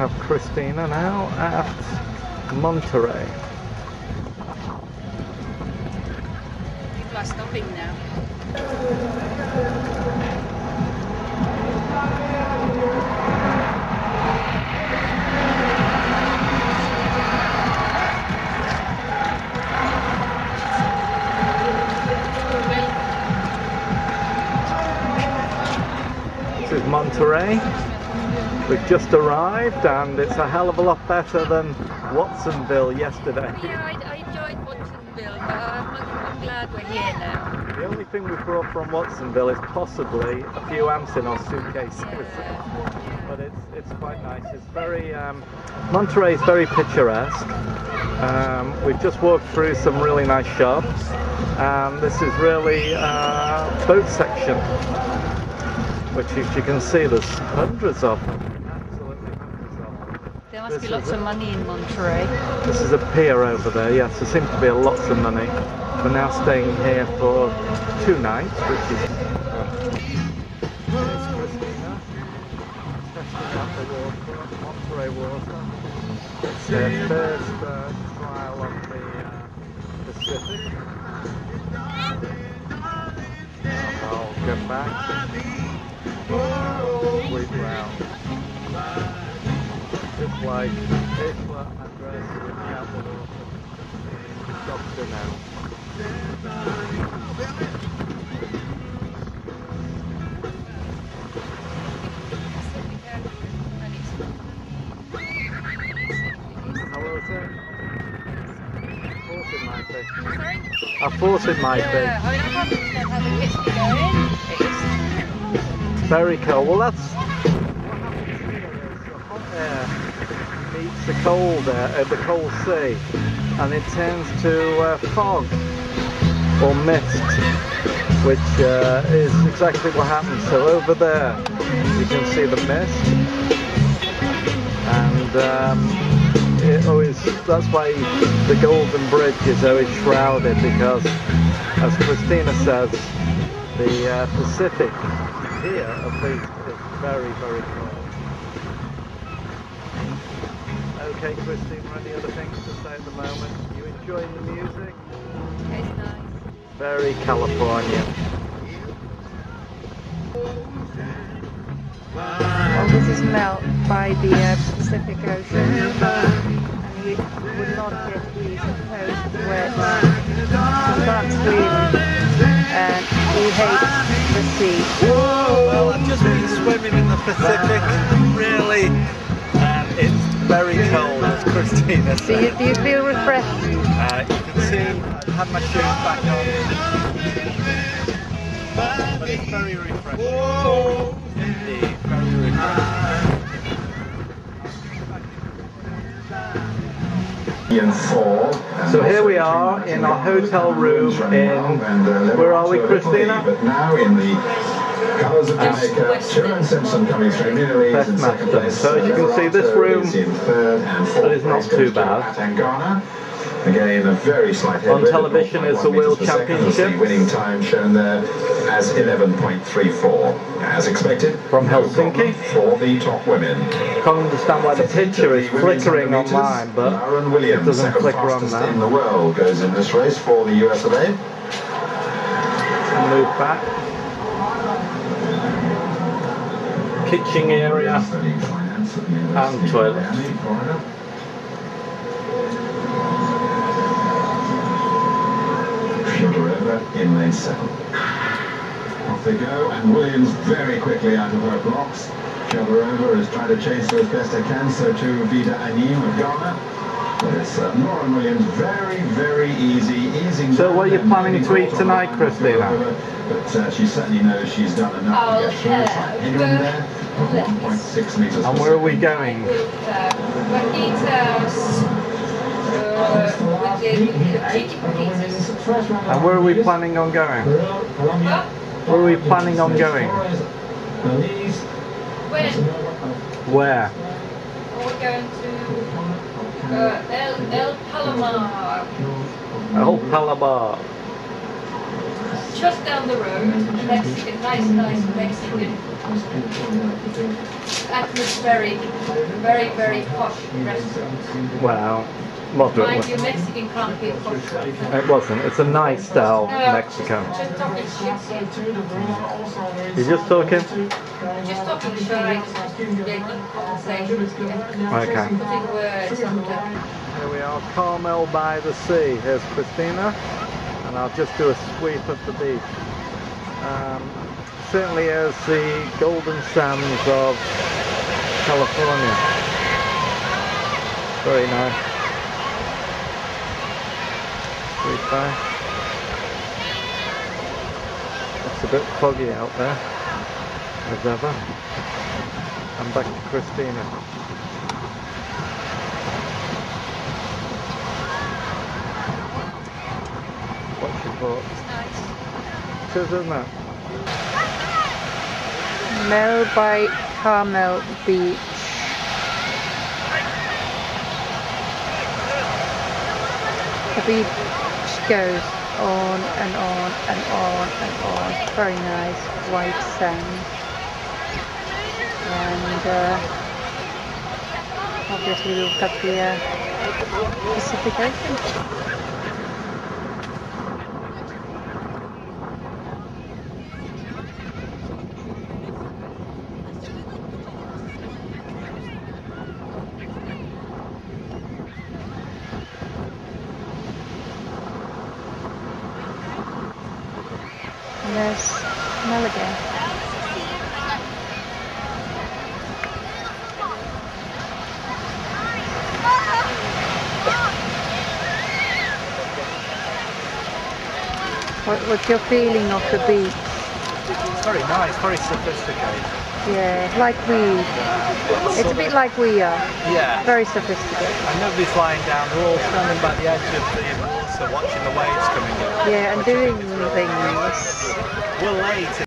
have Kristiina now at Monterey. People are stopping now. This is Monterey. We've just arrived and it's a hell of a lot better than Watsonville yesterday. Yeah, I, I enjoyed Watsonville, but I'm, I'm glad we're here now. The only thing we brought from Watsonville is possibly a few amps in our suitcases. Yeah. But it's it's quite nice. It's very um, Monterey is very picturesque. Um, we've just walked through some really nice shops, and this is really uh, boat section, which as you can see, there's hundreds of them. Absolutely hundreds of them. There must be lots of money in Monterey. This is a pier over there. Yes, there seems to be a lots of money. We're now staying here for two nights, which is. Here's testing out water, Monterey water. It's her first uh, trial on the uh, Pacific. I'll get back. Like with the outdoor doctor now. I thought it might be. Sorry? I thought it might Yeah, I mean, I can't understand how the kids going. It's. Very cold. Well, that's what happens here is hot air meets the cold air, uh, the cold sea, and it turns to uh, fog or mist, which uh, is exactly what happens. So over there, you can see the mist, and um, it always that's why the Golden Bridge is always shrouded because, as Kristiina says, the uh, Pacific here at least is very very cold. Okay, Christine, any other things to say at the moment? You enjoying the music? it's nice. Very California. Well, this is Mel by the uh, Pacific Ocean, and you would not get these coast wet. You can't swim, and he hates the sea. Whoa! Well, I've just been swimming in the Pacific, really, and it's very cold, as Kristiina Do you, do you feel refreshed? Uh, you can see I've had my shoes back on. But it's very refreshing. Indeed, very refreshing. So here we are in our hotel room in, where are we, Kristiina? But now in the colours of Jamaica, Sherone Simpson coming through nearly Best in second match place. So as you uh, can see, this room is in third and fourth is not too bad. Atangana. Again, a very slight headwind. at television is the World metres per second, as The winning time shown there as 11.34. As expected, From no Helsinki. problem For the top women. Can't understand why the picture is flickering on mine, but Lauryn Williams, it doesn't second flicker on fastest in the world, goes in this race for the US of A. Move back. Kitchen area. and toilet. In lane seven. Off they go, and Williams very quickly out of her blocks. Shodorova is trying to chase her as best I can, so too Vida Anim of Ghana. But it's uh, Lauryn Williams very, very easy, easing So what are you planning to eat tonight, on Kristiina? Shodorova, But uh, she certainly knows she's done enough to get through. It's like Ingram there, 1.6 metres And where are we second. going? And where are we planning on going? Where are we planning on going? When? Where? We're going to uh, El, El Palomar, El Palabar. just down the road. Mexican, nice, nice Mexican atmospheric, very, very posh restaurant. Well, Mind you, Mexican can't be a posh. It wasn't. It's a nice style No, Mexico. Just talking shit. You're just talking? Just talking shit, just making conversation. Okay. Putting words under. Here we are, Carmel by the sea. Here's Kristiina, and I'll just do a sweep of the beach. Um, certainly is the golden sands of California. Very nice. Sweep by. It's a bit foggy out there, as ever. I'm back to Kristiina. What's your thoughts? It is, isn't it? Mel by Carmel Beach. The beach goes on and on and on and on. Very nice white sand. And uh, obviously we've got the uh, Pacific Ocean. And there's Mel again. What, what's your feeling of the beach? It's very nice, very sophisticated. Yeah, like we. It's a bit like we are. Yeah. Very sophisticated. And nobody's lying down, we're all standing by the edge of the water watching the waves coming in. Yeah, and doing think is really nice. things. We're late